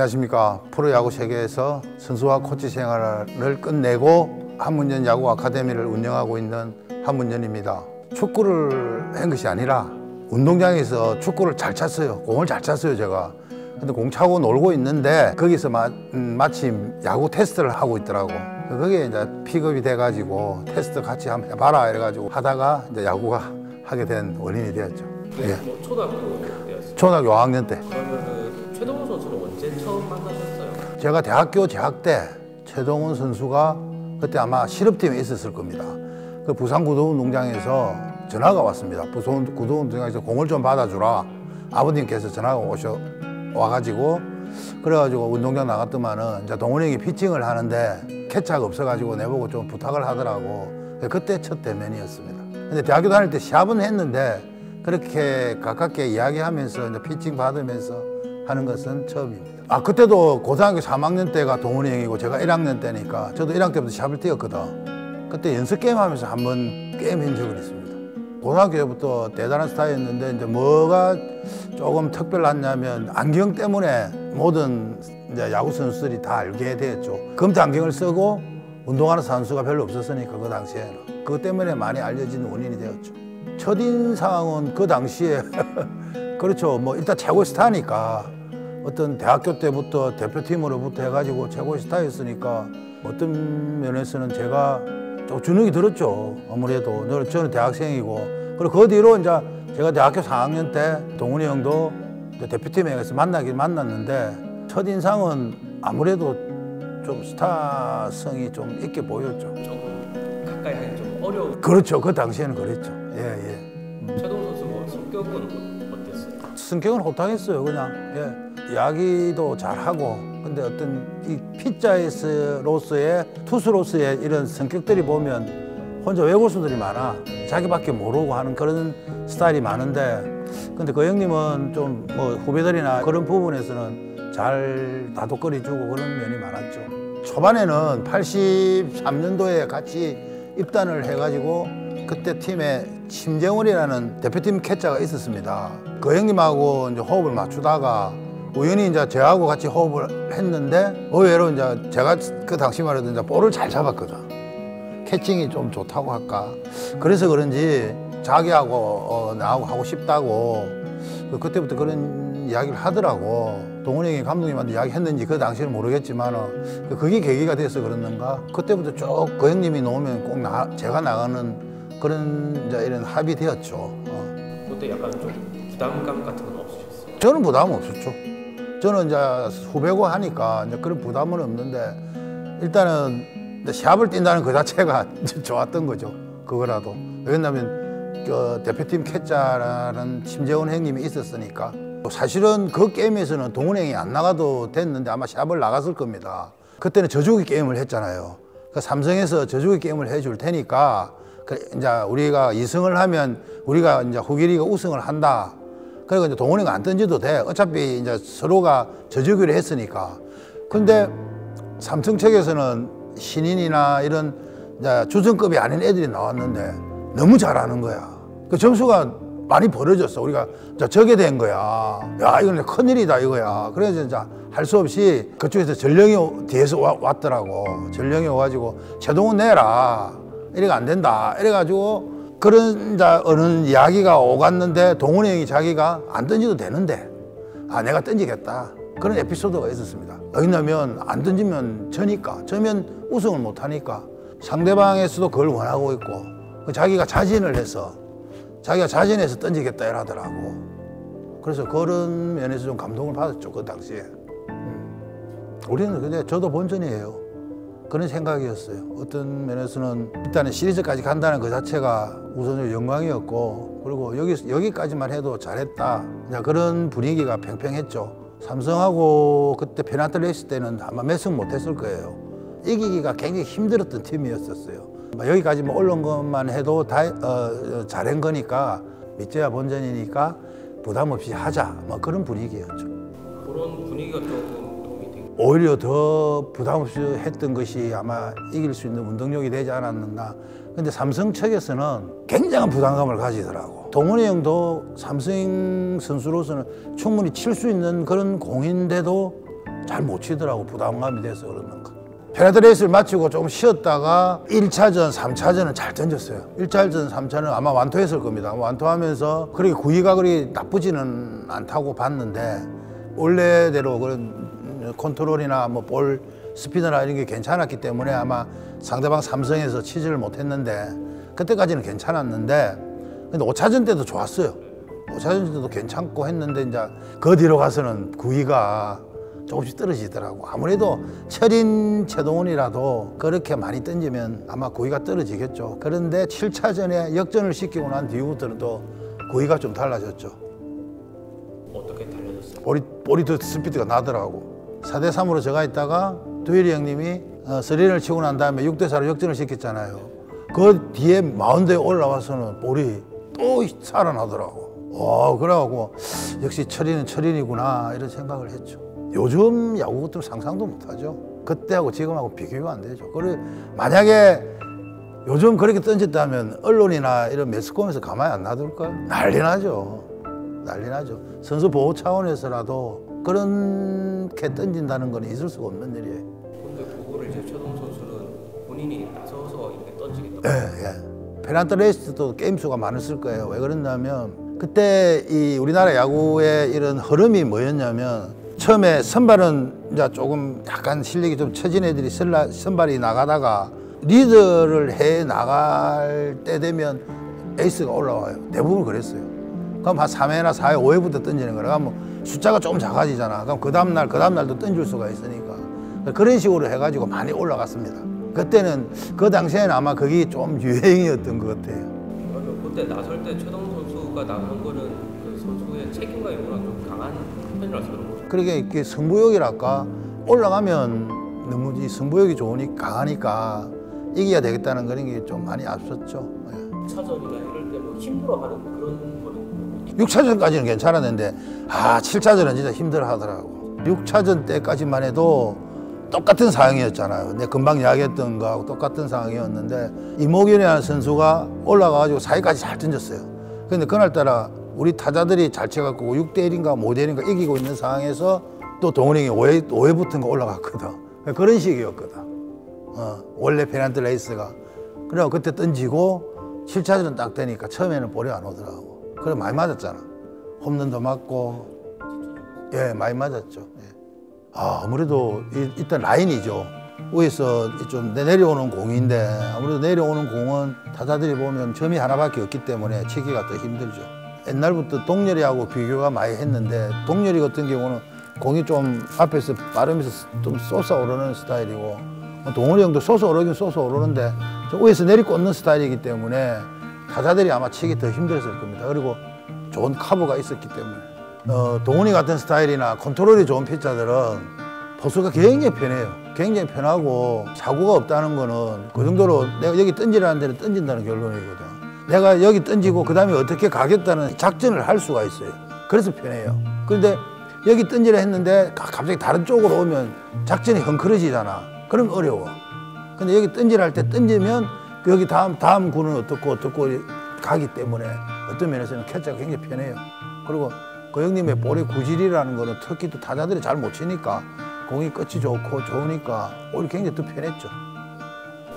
안녕하십니까. 프로야구 세계에서 선수와 코치 생활을 끝내고 한문연 야구 아카데미를 운영하고 있는 한문연입니다. 축구를 한 것이 아니라 운동장에서 축구를 잘 찼어요. 공을 잘 찼어요 제가. 근데 공 차고 놀고 있는데 거기서 마, 음, 마침 야구 테스트를 하고 있더라고. 거기에 이제 픽업이 돼가지고 테스트 같이 한번 해봐라 이래가지고 하다가 이제 야구가 하게 된 원인이 되었죠. 예. 뭐 초등학교 때였어요. 초등학교 5학년 때. 그러면은 제가 대학교 재학 때 최동훈 선수가 그때 아마 실업팀에 있었을 겁니다. 그 부산 구도운동장에서 전화가 왔습니다. 부산 구도운동장에서 공을 좀 받아주라. 아버님께서 전화가 오셔 와가지고 그래가지고 운동장 나갔더만은 이제 동훈이 피칭을 하는데 캐차가 없어가지고 내보고 좀 부탁을 하더라고. 그때 첫 대면이었습니다. 근데 대학교 다닐 때 시합은 했는데 그렇게 가깝게 이야기하면서 이제 피칭 받으면서 하는 것은 처음입니다. 아 그때도 고등학교 3학년 때가 동훈이 형이고 제가 1학년 때니까 저도 1학년 때부터 샵을 뛰었거든. 그때 연습 게임 하면서 한번 게임 한 적은 있습니다. 고등학교 때부터 대단한 스타였는데 이제 뭐가 조금 특별했냐면 안경 때문에 모든 이제 야구 선수들이 다 알게 되었죠. 검정 안경을 쓰고 운동하는 선수가 별로 없었으니까 그 당시에는 그것 때문에 많이 알려진 원인이 되었죠. 첫인상은 그 당시에 그렇죠. 뭐 일단 최고 스타니까 어떤 대학교 때부터 대표팀으로부터 해가지고 최고 스타였으니까 어떤 면에서는 제가 좀 주눅이 들었죠. 아무래도 저는 대학생이고 그리고 그 뒤로 이제 제가 대학교 4학년 때 동훈이 형도 대표팀에 가서 만나긴 만났는데 첫 인상은 아무래도 좀 스타성이 좀 있게 보였죠. 조금 가까이 하기 좀 어려운 그렇죠. 그 당시에는 그랬죠. 예 예. 최동호 선수 뭐 성격은 어땠어요? 성격은 호탕했어요 그냥 예. 이야기도 잘하고 근데 어떤 이 피자에서로서의 투수로서의 이런 성격들이 보면 혼자 외고수들이 많아 자기밖에 모르고 하는 그런 스타일이 많은데 근데 그 형님은 좀 뭐 후배들이나 그런 부분에서는 잘 다독거려주고 그런 면이 많았죠 초반에는 83년도에 같이 입단을 해가지고 그때 팀에 심재훈이라는 대표팀 캐쳐가 있었습니다. 그 형님하고 이제 호흡을 맞추다가 우연히 이제 저하고 같이 호흡을 했는데 의외로 이제 제가 그 당시 말해도 이제 볼을 잘 잡았거든. 캐칭이 좀 좋다고 할까. 그래서 그런지 자기하고 어, 나하고 하고 싶다고 그 그때부터 그런 이야기를 하더라고. 동훈이 형이 감독님한테 이야기했는지 그 당시에는 모르겠지만 그게 계기가 돼서 그랬는가. 그때부터 쭉 그 형님이 놓으면 꼭 나, 제가 나가는 그런 이제 이런 합이 되었죠. 어. 그때 약간 좀 부담감 같은 건 없으셨어요? 저는 부담 없었죠. 저는 이제 후배고 하니까 이제 그런 부담은 없는데 일단은 시합을 뛴다는 그 자체가 좋았던 거죠. 그거라도. 왜냐하면 그 대표팀 캐짜라는 심재원 형님이 있었으니까 사실은 그 게임에서는 동훈 형이 안 나가도 됐는데 아마 시합을 나갔을 겁니다. 그때는 저주기 게임을 했잖아요. 그 삼성에서 저주기 게임을 해줄 테니까 그 이제 우리가 2승을 하면 우리가 이제 후기리가 우승을 한다. 그리고 이제 동훈이가 안 던져도 돼. 어차피 이제 서로가 저주기를 했으니까. 근데 삼성 측에서는 신인이나 이런 주전급이 아닌 애들이 나왔는데 너무 잘하는 거야. 그 점수가 많이 벌어졌어. 우리가 저게 된 거야. 야, 이건 큰일이다 이거야. 그래서 이제 할 수 없이 그쪽에서 전령이 뒤에서 와- 왔더라고. 전령이 와가지고 최동훈 내라. 이래가 안 된다. 이래가지고 그런 이제 어느 이야기가 오갔는데 동훈이 형이 자기가 안 던져도 되는데 아 내가 던지겠다. 그런 에피소드가 있었습니다. 왜냐면 안 던지면 저니까 저면 우승을 못 하니까 상대방에서도 그걸 원하고 있고 그 자기가 자진을 해서 자기가 자진해서 던지겠다 이러더라고. 그래서 그런 면에서 좀 감동을 받았죠 그 당시에. 음. 우리는 근데 저도 본전이에요. 그런 생각이었어요. 어떤 면에서는 일단은 시리즈까지 간다는 그 자체가 우선 영광이었고 그리고 여기 여기까지만 해도 잘했다. 그런 분위기가 팽팽했죠. 삼성하고 그때 페나트를 했을 때는 아마 몇승 못했을 거예요. 이기기가 굉장히 힘들었던 팀이었었어요. 뭐 여기까지 뭐 올라온 것만 해도 다 어, 잘한 거니까 밑져야 본전이니까 부담 없이 하자. 뭐 그런 분위기였죠. 그런 분위기가 된 오히려 더 부담 없이 했던 것이 아마 이길 수 있는 운동력이 되지 않았는가. 근데 삼성 측에서는 굉장한 부담감을 가지더라고. 동훈이 형도 삼성 선수로서는 충분히 칠 수 있는 그런 공인데도 잘 못 치더라고 부담감이 돼서 그러는가. 페넌트 레이스를 마치고 좀 쉬었다가 1차전, 3차전은 잘 던졌어요. 1차전, 3차는 아마 완투했을 겁니다. 완투하면서 그렇게 구위가 그리 나쁘지는 않다고 봤는데 원래대로 그런 컨트롤이나 뭐 볼 스피드나 이런 게 괜찮았기 때문에 아마 상대방 삼성에서 치지를 못했는데 그때까지는 괜찮았는데 근데 5차전 때도 좋았어요. 5차전 때도 괜찮고 했는데 이제 그 뒤로 가서는 구위가 조금씩 떨어지더라고. 아무래도 철인 최동훈이라도 그렇게 많이 던지면 아마 구위가 떨어지겠죠. 그런데 7차전에 역전을 시키고 난 뒤부터는 또 구위가 좀 달라졌죠. 어떻게 달려졌어요? 볼이, 볼이 더 스피드가 나더라고. 4대 3으로 제가 있다가 두일이 형님이 어, 스리를 치고 난 다음에 6대 4로 역전을 시켰잖아요. 그 뒤에 마운드에 올라와서는 볼이 또 살아나더라고. 와, 그래갖고 역시 철인은 철인이구나 이런 생각을 했죠. 요즘 야구 같은 상상도 못하죠. 그때하고 지금하고 비교가 안 되죠. 그래 만약에 요즘 그렇게 던졌다면 언론이나 이런 매스컴에서 가만히 안 놔둘까요? 난리 나죠. 난리 나죠. 선수 보호 차원에서라도 그렇게 던진다는 건 있을 수가 없는 일이에요. 근데 그거를 이제 최동 선수는 본인이 나서서 이렇게 던지겠다. 예, 예. 페넌트 레이스도 게임 수가 많았을 거예요. 왜 그랬냐면 그때 이 우리나라 야구의 이런 흐름이 뭐였냐면 처음에 선발은 이제 조금 약간 실력이 좀 처진 애들이 선발이 나가다가 리드를 해 나갈 때 되면 에이스가 올라와요. 대부분 그랬어요. 그럼 한 3회나 4회, 5회부터 던지는 거라. 뭐 숫자가 조금 작아지잖아. 그럼 그 다음날, 그 다음날도 던질 수가 있으니까. 그런 식으로 해가지고 많이 올라갔습니다. 그때는, 그 당시에는 아마 그게 좀 유행이었던 것 같아요. 그러면 그때 나설 때 최동 선수가 나선 거는 그 선수의 책임과 요구랑 좀 강한 편이라서 그런 거죠. 그러게 이렇게 승부욕이랄까 올라가면 너무 이 승부욕이 좋으니까 강하니까 이겨야 되겠다는 그런 게 좀 많이 앞섰죠. 예. 차전이나 이럴 때 뭐 힘들어 하는 그런 거는 6차전까지는 괜찮았는데 아 7차전은 진짜 힘들어 하더라고. 6차전 때까지만 해도 똑같은 상황이었잖아요. 내 금방 이야기했던 거하고 똑같은 상황이었는데 임호균이라는 선수가 올라가가지고 4회까지 잘 던졌어요. 근데 그날따라 우리 타자들이 잘 쳐갖고 6대 1인가 5대 1인가 이기고 있는 상황에서 또 동원이 5회, 5회부턴가 올라갔거든. 그런 식이었거든. 어, 원래 페넌트 레이스가. 그래 그때 던지고 7차전은 딱 되니까 처음에는 볼이 안 오더라고 그래 많이 맞았잖아. 홈런도 맞고 예 많이 맞았죠. 예. 아, 아무래도 이- 일단 라인이죠. 위에서 좀 내려오는 공인데 아무래도 내려오는 공은 타자들이 보면 점이 하나밖에 없기 때문에 치기가 더 힘들죠. 옛날부터 동열이하고 비교가 많이 했는데 동열이 같은 경우는 공이 좀 앞에서 빠르면서 좀 솟아오르는 스타일이고 뭐 동원이 형도 솟아오르긴 솟아오르는데 저 위에서 내리꽂는 스타일이기 때문에 타자들이 아마 치기 더 힘들었을 겁니다. 그리고 좋은 카브가 있었기 때문에 어, 동훈이 같은 스타일이나 컨트롤이 좋은 피자들은 포수가 굉장히 편해요. 굉장히 편하고 사고가 없다는 거는 그 정도로 내가 여기 던지라는 데는 던진다는 결론이거든. 내가 여기 던지고 그 다음에 어떻게 가겠다는 작전을 할 수가 있어요. 그래서 편해요. 그런데 여기 던지라 했는데 가- 갑자기 다른 쪽으로 오면 작전이 헝클어지잖아. 그럼 어려워. 근데 여기 던지라 할 때 던지면 그 여기 다음 다음 구는 어떻고 어떻고 가기 때문에 어떤 면에서는 캐처가 굉장히 편해요. 그리고 그 형님의 볼의 구질이라는 거는 특히 또 타자들이 잘 못 치니까 공이 끝이 좋고 좋으니까 오히려 굉장히 더 편했죠.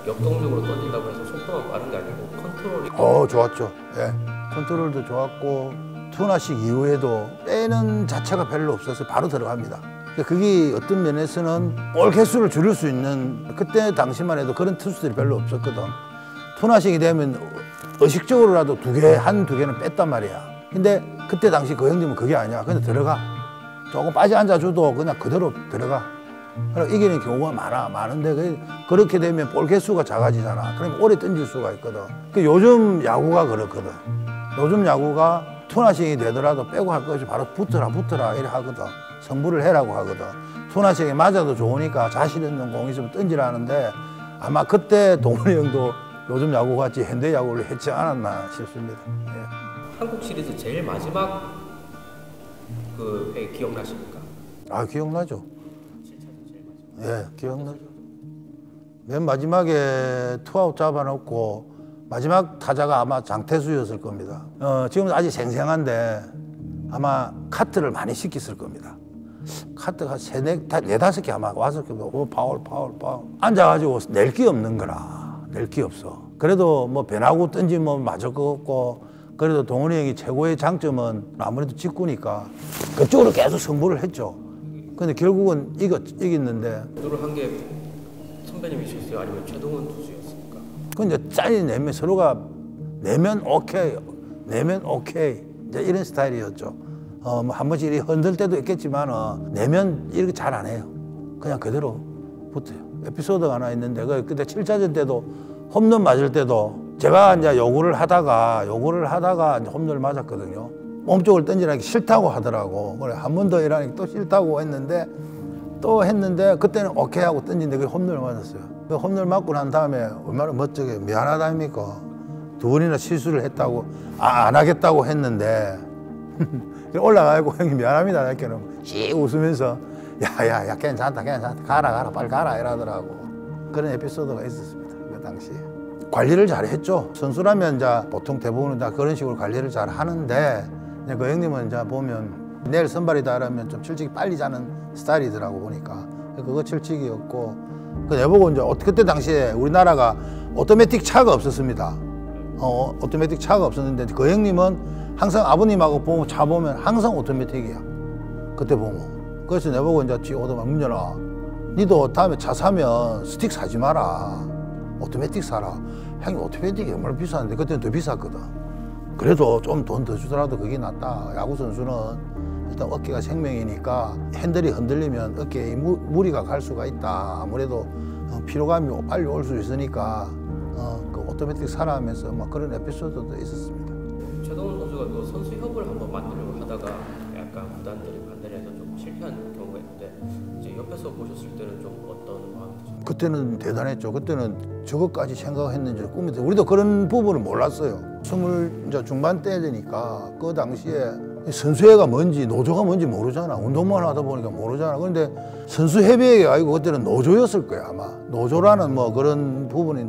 역동적으로 던진다고 해서 속도만 빠른 게 아니고 컨트롤이 어 좋았죠. 예. 컨트롤도 좋았고 two nothing 이후에도 빼는 자체가 별로 없어서 바로 들어갑니다. 그러니까 그게 어떤 면에서는 볼 개수를 줄일 수 있는 그때 당시만 해도 그런 투수들이 별로 없었거든. two nothing이 되면 의식적으로라도 두 개, 한 두 개는 뺐단 말이야. 근데 그때 당시 그 형님은 그게 아니야. 근데 들어가. 조금 빠져 앉아줘도 그냥 그대로 들어가. 이기는 경우가 많아 많은데 그- 그렇게 되면 볼 개수가 작아지잖아. 그럼 오래 던질 수가 있거든. 그 요즘 야구가 그렇거든. 요즘 야구가 two nothing이 되더라도 빼고 할 것 없이 바로 붙어라 붙어라 이래 하거든. 승부를 해라고 하거든. two nothing이 맞아도 좋으니까 자신 있는 공 있으면 던지라 하는데 아마 그때 동훈이 형도 요즘 야구 같이 현대 야구를 했지 않았나 싶습니다. 예. 한국 시리즈 제일 마지막 그 회 기억나십니까? 아 기억나죠? 예, 기억나죠. 맨 마지막에 투아웃 잡아놓고 마지막 타자가 아마 장태수였을 겁니다. 어, 지금 아직 생생한데 아마 커트를 많이 시켰을 겁니다. 카트가 세네 다 네다섯 개 아마 와서 오 파울 파울 파울 앉아가지고 낼 게 없는 거라 낼 게 없어 그래도 뭐 변하고 던지면 맞을 거 없고 그래도 동원이 형이 최고의 장점은 아무래도 직구니까 그쪽으로 계속 승부를 했죠 근데 결국은 이겼, 이겼는데 주도를 한 게 선배님이셨어요? 아니면 최동원 투수였습니까? 그 이제 짠이 내면 서로가 내면 오케이, 내면 오케이 이제 이런 스타일이었죠. 어, 뭐 한 번씩 이렇게 흔들 때도 있겠지만 어, 내면 이렇게 잘 안 해요. 그냥 그대로 붙어요. 에피소드가 하나 있는데 그 그때 7차전 때도 홈런 맞을 때도 제가 이제 요구를 하다가 요구를 하다가 홈런을 맞았거든요. 몸쪽을 던지라기 싫다고 하더라고. 그래 한 번더 이라니 또 싫다고 했는데 또 했는데 그때는 오케이 하고 던진데 그 홈런을 맞았어요. 그 홈런을 맞고 난 다음에 얼마나 멋지게 미안하다입니까? 두 번이나 실수를 했다고 아, 안 하겠다고 했는데 올라가고 형님 미안합니다 이렇게는 씩 웃으면서 야야야 괜찮다 괜찮다. 가라 가라. 빨리 가라 이러더라고. 그런 에피소드가 있었습니다 그 당시에. 관리를 잘 했죠. 선수라면 이제 보통 대부분은 다 그런 식으로 관리를 잘 하는데 이제 그 형님은 이제 보면 내일 선발이다 그러면 좀 솔직히 빨리 자는 스타일이더라고 보니까. 그거 철칙이었고. 그 내보고 이제 어- 그때 당시에 우리나라가 오토매틱 차가 없었습니다. 어, 오토매틱 차가 없었는데 그 형님은 항상 아버님하고 보면 차 보면 항상 오토매틱이야. 그때 보면. 그래서 내보고 이제 지 오토만 문 열어. 니도 다음에 차 사면 스틱 사지 마라. 오토매틱 사라. 형님 오토매틱이 얼마나 비싼데 그때는 더 비쌌거든. 그래도 좀 돈 더 주더라도 그게 낫다. 야구 선수는 일단 어깨가 생명이니까 핸들이 흔들리면 어깨에 무, 무리가 갈 수가 있다. 아무래도 어, 피로감이 빨리 올 수 있으니까 어, 그 오토매틱 사라 하면서 막 그런 에피소드도 있었습니다. 최동원 선수가 그 선수 협을 한번 만들려고 하다가 약간 구단들이 옆에서 보셨을 때는 좀 어떤 마음이죠? 그때는 대단했죠. 그때는 저것까지 생각했는지 꿈이 들 우리도 그런 부분을 몰랐어요. 스물 이제 중반 때 되니까 그 당시에 선수회가 뭔지 노조가 뭔지 모르잖아. 운동만 하다 보니까 모르잖아. 그런데 선수협의회가 아니고 그때는 노조였을 거야 아마. 노조라는 뭐 그런 부분이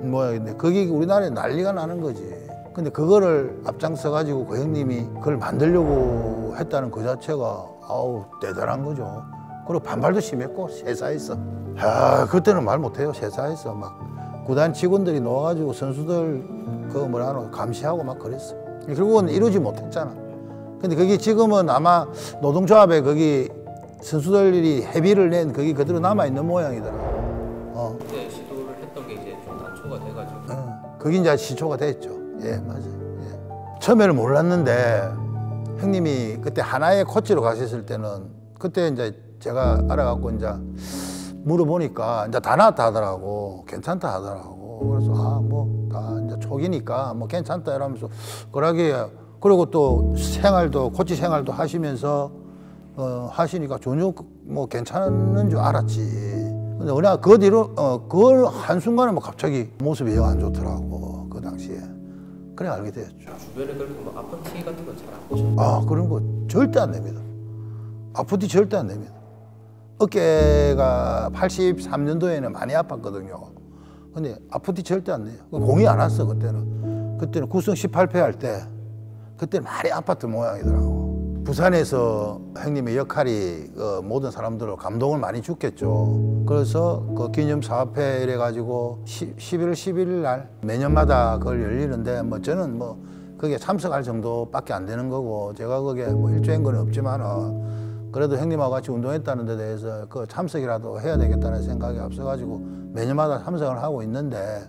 뭐였는데 거기 우리나라에 난리가 나는 거지. 근데 그거를 앞장서 가지고 그 형님이 그걸 만들려고 했다는 그 자체가 아우 대단한 거죠. 그리고 반발도 심했고 세사했어. 아 그때는 말 못해요. 세사했어. 막 구단 직원들이 놓아가지고 선수들 그 뭐라 하노 감시하고 막 그랬어. 결국은 이루지 못했잖아. 근데 그게 지금은 아마 노동조합에 거기 선수들이 협의를 낸 그게 그대로 남아 있는 모양이더라. 어. 그때 시도를 했던 게 이제 좀 단초가 돼가지고 어, 그게 이제 시초가 됐죠. 예, 맞아요. 예. 처음에는 몰랐는데 형님이 그때 하나의 코치로 가셨을 때는 그때 이제 제가 알아갖고 이제 물어보니까 이제 다 나왔다 하더라고. 괜찮다 하더라고. 그래서 아, 뭐 다 이제 초기니까 뭐 괜찮다 이러면서 그러게 그리고 또 생활도 코치 생활도 하시면서 어, 하시니까 전혀 그- 뭐 괜찮은 줄 알았지. 근데 우리가 그 뒤로 어, 그 한순간에 뭐 갑자기 모습이 영안 좋더라고. 그 당시에. 그래 알게 되었죠. 주변에 그렇게 뭐 아픈 티 같은 건 잘 안 보셨나요? 아, 그런 거 절대 안 냅니다. 아프디 절대 안 냅니다. 어깨가 83년도에는 많이 아팠거든요. 근데 아프디 절대 안 내요. 공이 안 왔어, 그때는. 그때는 구성 18패 할 때, 그때 많이 아팠던 모양이더라고. 부산에서 형님의 역할이 그 모든 사람들을 감동을 많이 줬겠죠. 그래서 그 기념 사업회 이래가지고 11월 11일 날 매년마다 그걸 열리는데 뭐 저는 뭐 거기에 참석할 정도밖에 안 되는 거고 제가 거기에 뭐 일조한 건 없지만 어 그래도 형님하고 같이 운동했다는 데 대해서 그 참석이라도 해야 되겠다는 생각이 앞서가지고 매년마다 참석을 하고 있는데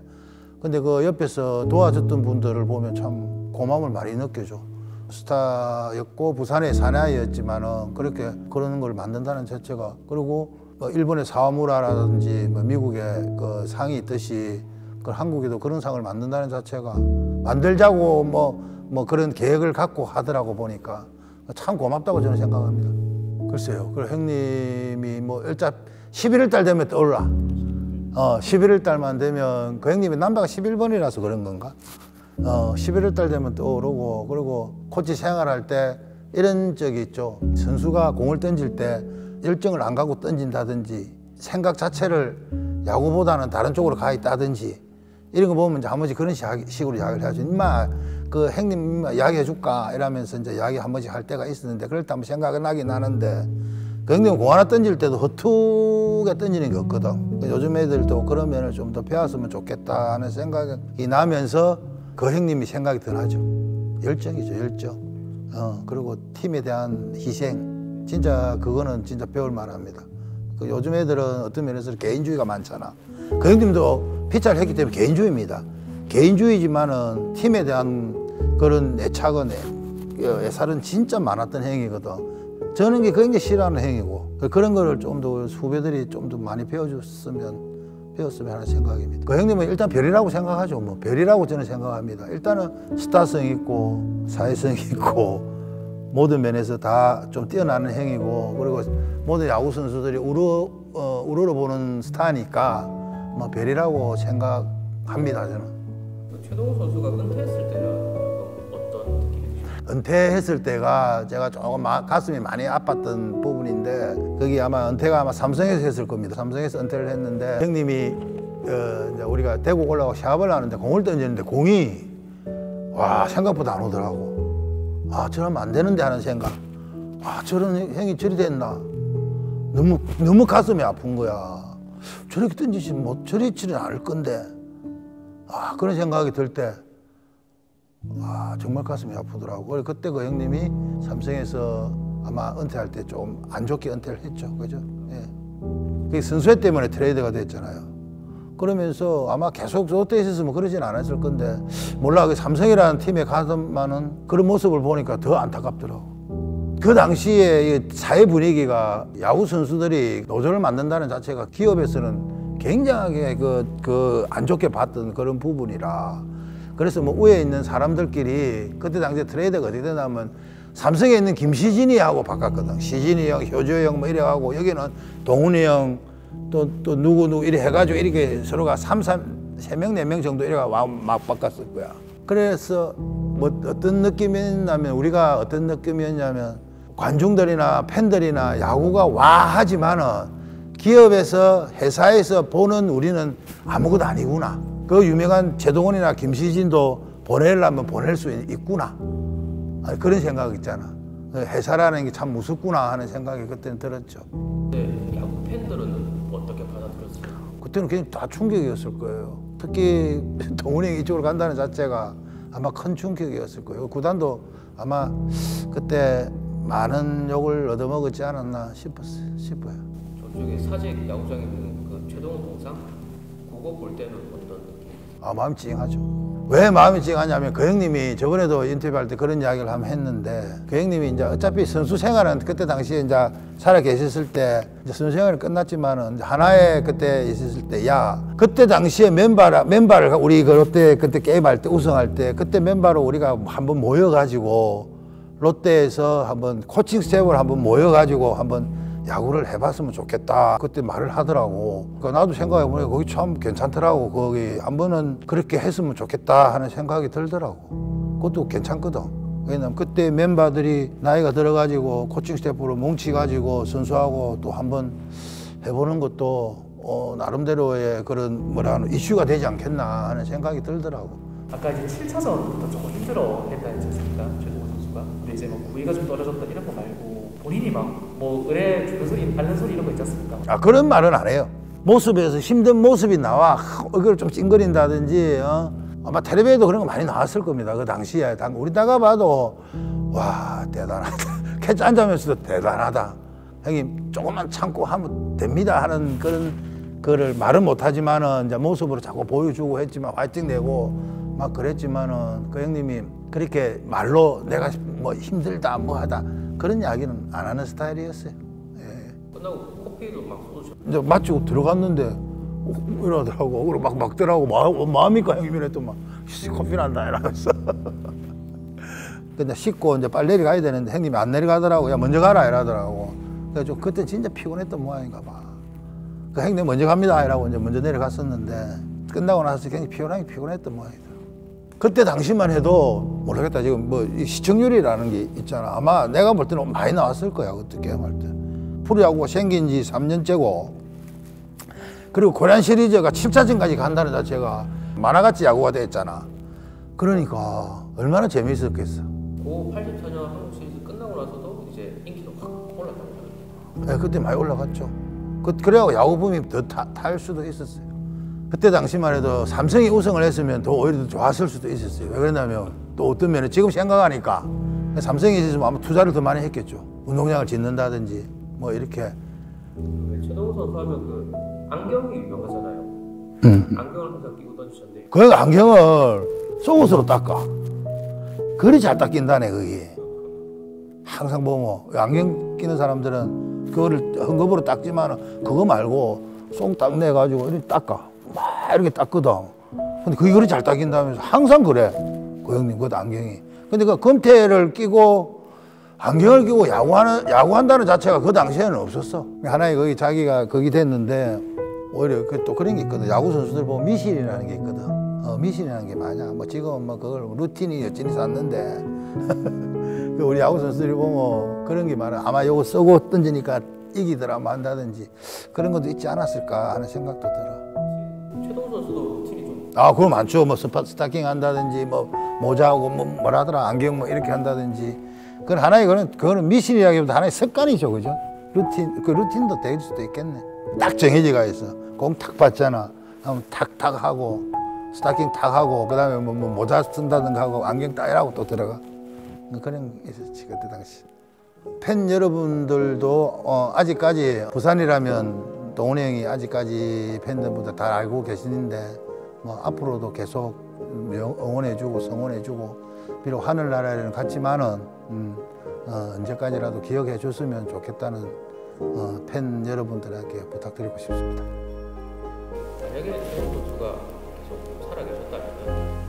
근데 그 옆에서 도와줬던 분들을 보면 참 고마움을 많이 느껴져. 스타였고 부산의 사나이였지만은 그렇게 그런 걸 만든다는 자체가 그리고 뭐 일본의 사와무라라든지 뭐 미국의 그 상이 있듯이 그 한국에도 그런 상을 만든다는 자체가 만들자고 뭐뭐 그런 계획을 갖고 하더라고 보니까 참 고맙다고 저는 생각합니다. 글쎄요. 그 형님이 뭐 일자 11월 달 되면 떠올라. 어, 11월 달만 되면 그 형님이 남바가 11번이라서 그런 건가? 어, 11월 달 되면 떠오르고 그리고 코치 생활할 때 이런 적이 있죠. 선수가 공을 던질 때 열정을 안 가고 던진다든지 생각 자체를 야구보다는 다른 쪽으로 가 있다든지 이런 거 보면 이제 한 번씩 그런 식- 식으로 이야기를 해야죠. 임마 그 임마 이야기해 줄까 이러면서 이제 이야기 한 번씩 할 때가 있었는데 그럴 때 한번 생각은 나긴 나는데 그 형님 공 하나 던질 때도 허투게 던지는 게 없거든. 요즘 애들도 그런 면을 좀 더 배웠으면 좋겠다 하는 생각이 나면서 그 형님이 생각이 더 나죠. 열정이죠, 열정. 어, 그리고 팀에 대한 희생. 진짜 그거는 진짜 배울 만합니다. 그 요즘 애들은 어떤 면에서 개인주의가 많잖아. 그 형님도 피차를 했기 때문에 개인주의입니다. 개인주의지만은 팀에 대한 그런 애착은 애- 어, 애살은 진짜 많았던 행위거든. 저는 게 굉장히 싫어하는 행위고 그런 거를 좀 더 후배들이 좀 더 많이 배워줬으면 배웠으면 하는 생각입니다. 그 형님은 일단 별이라고 생각하죠. 뭐 별이라고 저는 생각합니다. 일단은 스타성 있고 사회성 있고 모든 면에서 다 좀 뛰어나는 행위고 그리고 모든 야구 선수들이 우러 어, 우러러 보는 스타니까 뭐 별이라고 생각합니다. 저는. 최동호 선수가 은퇴했을 때는 어떤 느낌이셨어요? 은퇴했을 때가 제가 조금 마- 가슴이 많이 아팠던 부분인데 거기 아마 은퇴가 아마 삼성에서 했을 겁니다. 삼성에서 은퇴를 했는데 형님이 어, 이제 우리가 대구 올라가고 시합을 하는데 공을 던지는데 공이 와 생각보다 안 오더라고. 아 저러면 안 되는데 하는 생각. 아 저런 형- 형이 저리 됐나. 너무 너무 가슴이 아픈 거야. 저렇게 던지지 뭐 저리지는 않을 건데. 아 그런 생각이 들 때. 아 정말 가슴이 아프더라고. 그때 그 형님이 삼성에서 아마 은퇴할 때 좀 안 좋게 은퇴를 했죠, 그죠? 예. 그 선수회 때문에 트레이드가 됐잖아요. 그러면서 아마 계속 롯데에 있었으면 그러진 않았을 건데 몰라 그 삼성이라는 팀에 가서만은 그런 모습을 보니까 더 안타깝더라고. 그 당시에 이 사회 분위기가 야구 선수들이 노조를 만든다는 자체가 기업에서는 굉장하게 그, 그 안 좋게 봤던 그런 부분이라 그래서 뭐 위에 있는 사람들끼리 그때 당시에 트레이드가 어떻게 되냐면 삼성에 있는 김시진이 하고 바꿨거든. 시진이 형, 효조 형뭐 이래 가고 여기는 동훈이 형 또 또 누구 누구 이래 해가지고 이렇게 서로가 삼삼 세 명 네 명 정도 이래가 와- 막 바꿨을 거야. 그래서 뭐 어떤 느낌이었냐면 우리가 어떤 느낌이었냐면 관중들이나 팬들이나 야구가 와 하지만은 기업에서 회사에서 보는 우리는 아무것도 아니구나. 그 유명한 제동원이나 김시진도 보내려면 보낼 수 있구나. 아, 그런 생각 있잖아. 회사라는 게 참 무섭구나 하는 생각이 그때는 들었죠. 근데 야구 팬들은 어떻게 받아들였어요? 그때는 그냥 다 충격이었을 거예요. 특히 동훈이 이쪽으로 간다는 자체가 아마 큰 충격이었을 거예요. 구단도 아마 그때 많은 욕을 얻어먹었지 않았나 싶었어요. 싶어요. 저쪽에 사직 야구장에 있는 그 최동호 동상 그거 볼 때는 어떤 느낌? 아, 마음이 찡하죠. 왜 마음이 찡하냐면 그 형님이 저번에도 인터뷰할 때 그런 이야기를 한번 했는데 그 형님이 이제 어차피 선수 생활은 그때 당시에 이제 살아 계셨을 때 선수 생활이 끝났지만은 하나에 그때 있었을 때 야 그때 당시에 멤버라 멤버를 우리 그 롯데 그때 게임할 때 우승할 때 그때 멤버로 우리가 한번 모여가지고 롯데에서 한번 코칭 스텝을 한번 모여가지고 한번 야구를 해봤으면 좋겠다. 그때 말을 하더라고. 그 나도 생각해보니까 거기 참 괜찮더라고. 거기 한 번은 그렇게 했으면 좋겠다 하는 생각이 들더라고. 그것도 괜찮거든. 왜냐면 그때 멤버들이 나이가 들어가지고 코칭 스태프로 뭉치가지고 선수하고 또 한번 해보는 것도 어, 나름대로의 그런 뭐라 하는 이슈가 되지 않겠나 하는 생각이 들더라고. 아까 이제 7차전부터 조금 힘들어 했다 했지 않습니까? 최동호 선수가. 근데 이제 뭐 구위가 좀 떨어졌다 이런 거 말고 본인이 막 뭐 의뢰 주는 소리, 받는 소리 이런 거 있지 않습니까? 아 그런 말은 안 해요. 모습에서 힘든 모습이 나와 얼굴 좀 찡그린다든지 어? 아마 텔레비에도 그런 거 많이 나왔을 겁니다. 그 당시에 당 우리 다가 봐도 와 대단하다. 캐치 앉으면서도 대단하다. 형님 조금만 참고 하면 됩니다 하는 그런 거를 말은 못하지만은 이제 모습으로 자꾸 보여주고 했지만 화이팅 내고 막 그랬지만은 그 형님이 그렇게 말로 내가 뭐 힘들다 뭐하다 그런 이야기는 안 하는 스타일이었어요. 예. 끝나고 커피도 막 쏟으셨 이제 마치고 들어갔는데 어, 이러더라고. 그리고 막 먹더라고. 뭐, 마음이니까 형님 이랬더니 막 씨, 커피 난다. 이러면서. 근데 씻고 이제 빨리 내려가야 되는데 형님이 안 내려가더라고 야 먼저 가라. 이러더라고. 그래서 그때 진짜 피곤했던 모양인가 봐 그 형님 먼저 갑니다. 이라고 이제 먼저 내려갔었는데 끝나고 나서 굉장히 피곤하게 피곤했던 모양이더라고 그때 당시만 해도 모르겠다 지금 뭐이 시청률이라는 게 있잖아 아마 내가 볼 때는 많이 나왔을 거야 그때 게임할 때 프로야구가 생긴 지 3년째고 그리고 고란 시리즈가 7차전까지 간다는 자체가 만화같이 야구가 됐잖아 그러니까 얼마나 재미있었겠어 그 80차년 한국 시리즈 끝나고 나서도 이제 인기가 확 올랐다고. 예, 그때 많이 올라갔죠. 그, 그래야 야구 붐이 더 탈 수도 있었어요. 그때 당시만 해도 삼성이 우승을 했으면 더 오히려 더 좋았을 수도 있었어요. 왜 그러냐면 또 어떤 면에 지금 생각하니까 삼성이 있었으면 아마 투자를 더 많이 했겠죠. 운동장을 짓는다든지 뭐 이렇게. 그 최동호 선수 하면 그 안경이 유명하잖아요. 음. 안경을 항상 끼고 던지셨는데 그 안경을 속옷으로 닦아. 그리 잘 닦인다네, 그게. 항상 보면 안경 끼는 사람들은 그거를 헝겊으로 닦지만 그거 말고 쏙 닦내 가지고 이렇게 닦아. 막 이렇게 닦거든. 근데 그게 그리 잘 닦인다면서 항상 그래. 그 형님, 그것도 안경이. 근데 그 검태를 끼고 안경을 끼고 야구하는, 야구한다는 자체가 그 당시에는 없었어. 하나의 거기 자기가 거기 됐는데 오히려 그또 그런 게 있거든. 야구 선수들 보면 미신이라는 게 있거든. 어, 미신이라는 게 많아. 뭐 지금 뭐 그걸 루틴이 여전히 쌓는데 그 우리 야구 선수들이 보면 그런 게 많아. 아마 요거 쓰고 던지니까 이기더라 뭐 한다든지 그런 것도 있지 않았을까 하는 생각도 들어. 아, 그거 많죠. 뭐 스파, 스타킹 한다든지 뭐 모자하고 뭐 뭐라더라 안경 뭐 이렇게 한다든지 그건 하나의 그는 그거는 미신이라기보다 하나의 습관이죠, 그죠? 루틴 그 루틴도 될 수도 있겠네. 딱 정해져가 있어. 공 탁 받잖아. 그럼 탁탁 하고 스타킹 탁 하고 그다음에 뭐, 뭐 모자 쓴다든가 하고 안경 딱 이라고 또 들어가. 뭐 그런 게 있었지 그때 당시. 팬 여러분들도 어, 아직까지 부산이라면 동훈이 형이 아직까지 팬들보다 다 알고 계시는데 뭐 앞으로도 계속 영- 응원해주고 성원해주고 비록 하늘나라에는 갔지만은 음, 어, 언제까지라도 기억해 줬으면 좋겠다는 어, 팬 여러분들에게 부탁드리고 싶습니다. 만약에 선수가 계속 살아 계셨다면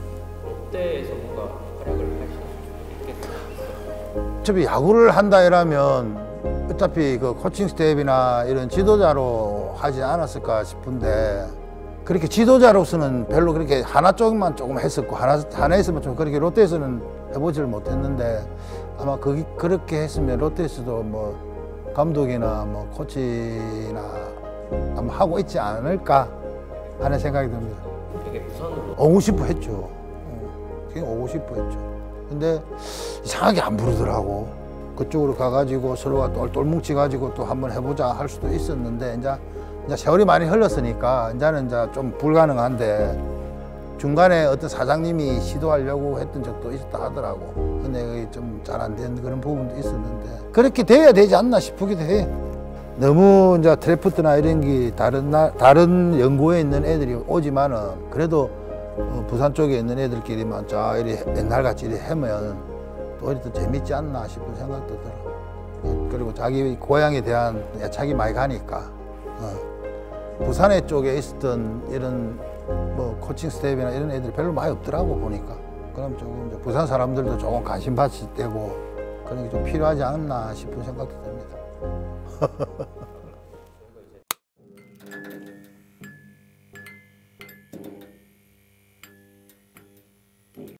롯데에서 뭔가 활약을 하실 수도 있겠어요. 어차피 야구를 한다 이러면 어차피 그 코칭 스텝이나 이런 지도자로 하지 않았을까 싶은데 그렇게 지도자로서는 별로 그렇게 하나 쪽만 조금 했었고 하나 하나에서만 좀 그렇게 롯데에서는 해보지를 못했는데 아마 거기 그렇게 했으면 롯데에서도 뭐 감독이나 뭐 코치나 아마 하고 있지 않을까 하는 생각이 듭니다. 되게 부산으로 오고 싶어 했죠. 어, 그냥 오고 싶어 했죠. 근데 이상하게 안 부르더라고. 그쪽으로 가가지고 서로가 똘똘 뭉치 가지고 또 한번 해보자 할 수도 있었는데 이제, 이제 세월이 많이 흘렀으니까 이제는 이제 좀 불가능한데 중간에 어떤 사장님이 시도하려고 했던 적도 있었다 하더라고. 근데 그게 좀 잘 안 된 그런 부분도 있었는데 그렇게 돼야 되지 않나 싶기도 해. 너무 이제 드래프트나 이런 게 다른 나, 다른 연구에 있는 애들이 오지만은 그래도 어, 부산 쪽에 있는 애들끼리만 자 이리 옛날 같이 이리 하면 또 오히려 더 재밌지 않나 싶은 생각도 들어. 어, 그리고 자기 고향에 대한 애착이 많이 가니까 어. 부산에 쪽에 있었던 이런 뭐 코칭 스텝이나 이런 애들이 별로 많이 없더라고 보니까 그럼 조금 부산 사람들도 조금 관심 받을 때고 그런 게 좀 필요하지 않나 싶은 생각도 듭니다.